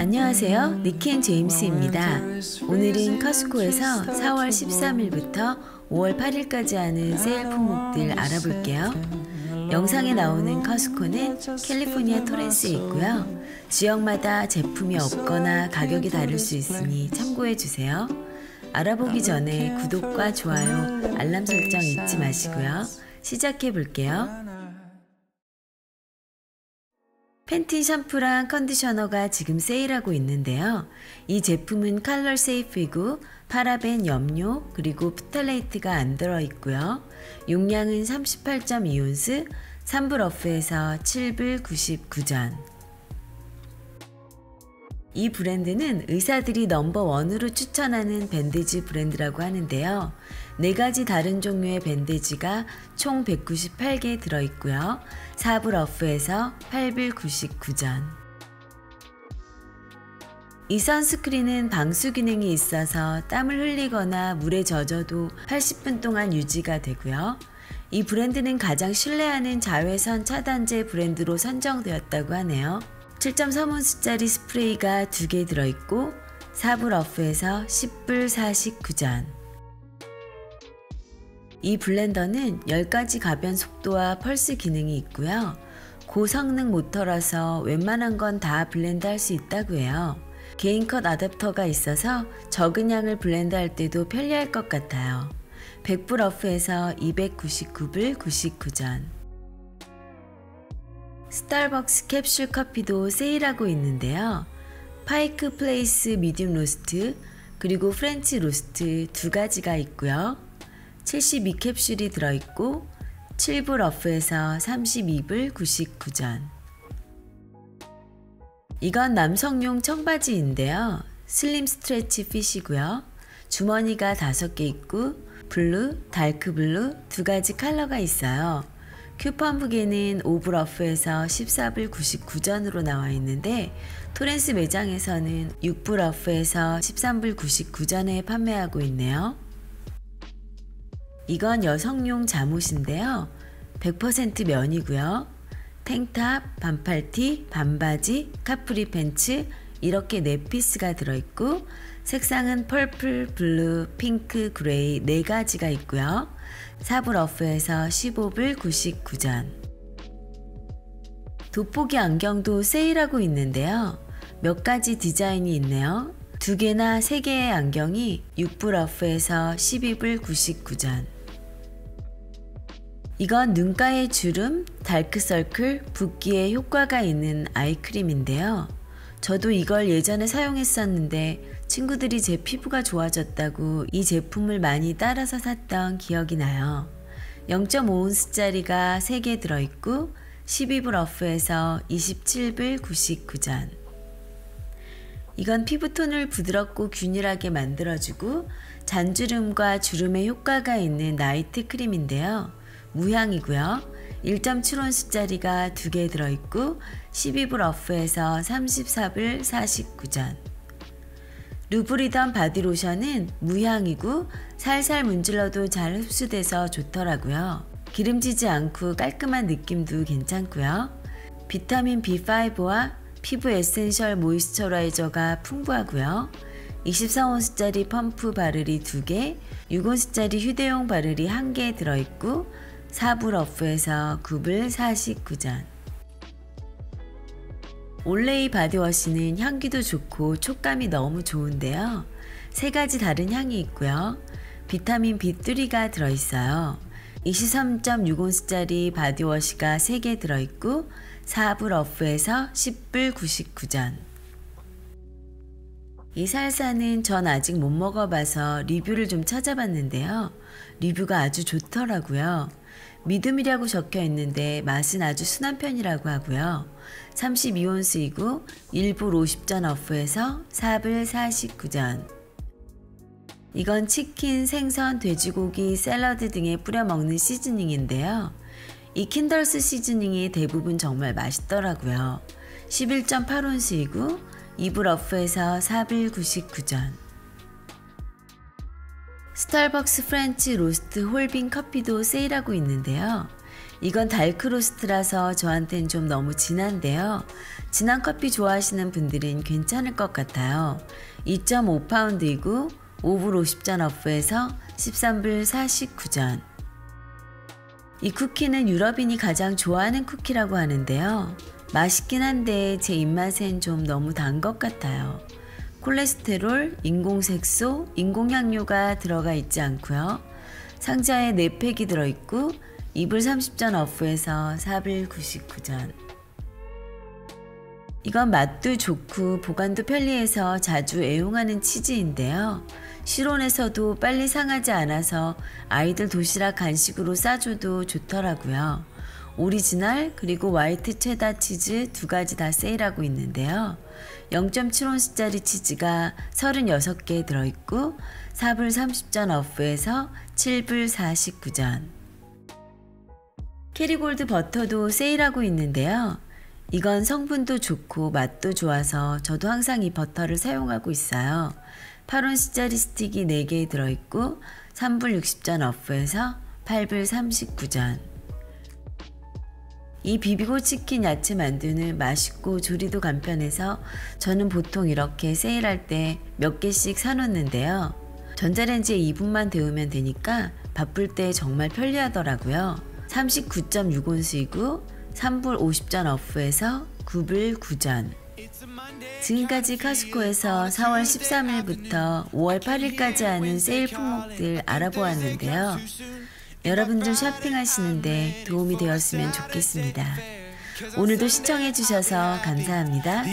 안녕하세요. 니켄 제임스입니다. 오늘은 커스코에서 4월 13일부터 5월 8일까지 하는 세일 품목들 알아볼게요. 영상에 나오는 커스코는 캘리포니아 토렌스에 있고요. 지역마다 제품이 없거나 가격이 다를 수 있으니 참고해 주세요. 알아보기 전에 구독과 좋아요, 알람 설정 잊지 마시고요. 시작해 볼게요. Pantene 샴푸랑 컨디셔너가 지금 세일하고 있는데요. 이 제품은 칼럴 세이프이고 파라벤 염료 그리고 프탈레이트가 안 들어있고요. 용량은 38.2온스 3불 off에서 7불 99전 이 브랜드는 의사들이 number one으로 추천하는 bandage 브랜드라고 하는데요. 네 가지 다른 종류의 bandage가 총 198개 들어있고요. 4불 어프에서 8불 99전. 이 선스크린은 방수 기능이 있어서 땀을 흘리거나 물에 젖어도 80분 동안 유지가 되고요. 이 브랜드는 가장 신뢰하는 자외선 차단제 브랜드로 선정되었다고 하네요. 7.3온스짜리 스프레이가 2개 들어있고 4불 어프에서 10불 49전 이 blender는 10가지 가변 속도와 펄스 기능이 있고요. 고성능 모터라서 웬만한 건 다 blend 할 수 있다고 해요. 개인 컵 adapter가 있어서 적은 양을 blend 할 때도 편리할 것 같아요. 100불 off에서 299불 99전 스타벅스 캡슐 커피도 세일하고 있는데요. Pike Place medium roast 그리고 French roast 두 가지가 있고요. 72캡슐이 들어있고 7불 off에서 32불 99전 이건 남성용 청바지인데요. slim stretch fit이고요. 주머니가 5개 있고 blue, dark blue 두 가지 컬러가 있어요. 5불 off에서 14불 99전으로 나와 있는데 Torrance 매장에서는 6불 off에서 13불 99전에 판매하고 있네요. 이건 여성용 잠옷인데요. 100% 면이고요. tank top, 반팔티, 반바지, capri pants 이렇게 4 piece가 들어있고 색상은 purple, blue, 핑크, gray 4가지가 있고요. 4불 off에서 15불 99전 돋보기 안경도 세일하고 있는데요. 몇 가지 디자인이 있네요. 두 개나 세 개의 안경이 6불 어프에서 12불 99전 이건 눈가의 주름, 다크서클, 붓기에 효과가 있는 아이크림인데요. 저도 이걸 예전에 사용했었는데 친구들이 제 피부가 좋아졌다고 이 제품을 많이 따라서 샀던 기억이 나요. 0.5온스짜리가 3개 들어있고 12불 어프에서 27불 99전 이건 피부톤을 부드럽고 균일하게 만들어주고 잔주름과 주름에 효과가 있는 나이트 크림인데요. 무향이고요. 1.7온스짜리가 2개 들어있고 12불 어프에서 34불 49전 루브리던 바디로션은 무향이고 살살 문질러도 잘 흡수돼서 좋더라고요. 기름지지 않고 깔끔한 느낌도 괜찮고요. 비타민 B5와 피부 essential moisturizer가 풍부하고요. 24온스짜리 펌프 bottle이 2개, 6온스짜리 휴대용 bottle이 1개 들어있고 4불 off에서 9불 49전 Olay body wash는 향기도 좋고 촉감이 너무 좋은데요. 세 가지 다른 향이 있고요. 비타민 B3가 들어있어요. 23.6온스짜리 body wash가 3개 들어있고 4불 off에서 10불 99전 이 살사는 전 아직 못 먹어봐서 리뷰를 좀 찾아봤는데요. 리뷰가 아주 좋더라고요. medium이라고 적혀 있는데 맛은 아주 순한 편이라고 하고요. 32온스이고 1불 50전 off에서 4불 49전 이건 치킨, 생선, 돼지고기, 샐러드 등에 뿌려 먹는 seasoning인데요. 이 Kinder's seasoning이 대부분 정말 맛있더라고요. 11.8온스이고 2불 off에서 4불 99전 스타벅스 French roast whole bean 커피도 세일하고 있는데요. 이건 달크로스트라서 저한텐 좀 너무 진한데요. 진한 커피 좋아하시는 분들은 괜찮을 것 같아요. 2.5파운드이고 5불 50전 어프에서 13불 49전. 이 쿠키는 유럽인이 가장 좋아하는 쿠키라고 하는데요. 맛있긴 한데 제 입맛엔 좀 너무 단 것 같아요. 콜레스테롤, 인공색소, 인공향료가 들어가 있지 않고요. 상자에 4팩이 들어있고 2불 30전 off에서 4불 99전. 이건 맛도 좋고 보관도 편리해서 자주 애용하는 치즈인데요. 실온에서도 빨리 상하지 않아서 아이들 도시락 간식으로 싸줘도 좋더라고요. 오리지널 그리고 white cheddar 치즈 두 가지 다 세일하고 있는데요. 0.7온스짜리 치즈가 36개 들어있고 4불 30전 off해서 7불 49전. Kerrygold 버터도 세일하고 있는데요. 이건 성분도 좋고 맛도 좋아서 저도 항상 이 버터를 사용하고 있어요. 8온스짜리 스틱이 4개 들어있고 3불 60전 off해서 8불 39전. 이 비비고 치킨 야채 만두는 맛있고 조리도 간편해서 저는 보통 이렇게 세일할 때 몇 개씩 사놓는데요. 전자레인지에 2분만 데우면 되니까 바쁠 때 정말 편리하더라고요. 39.6온스이고 3불 50전 어프에서 9불 9전. 지금까지 카스코에서 4월 13일부터 5월 8일까지 하는 세일 품목들 알아보았는데요. 여러분들 쇼핑하시는데 도움이 되었으면 좋겠습니다. 오늘도 시청해주셔서 감사합니다.